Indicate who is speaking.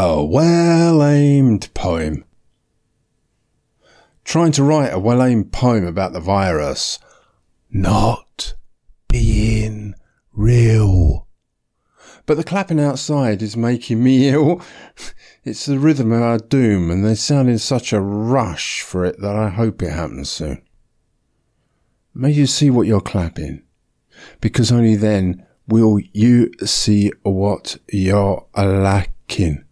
Speaker 1: A well aimed poem. Trying to write a well aimed poem about the virus not being real. But the clapping outside is making me ill. It's the rhythm of our doom, and they sound in such a rush for it that I hope it happens soon. May you see what you're clapping, because only then will you see what you're lacking.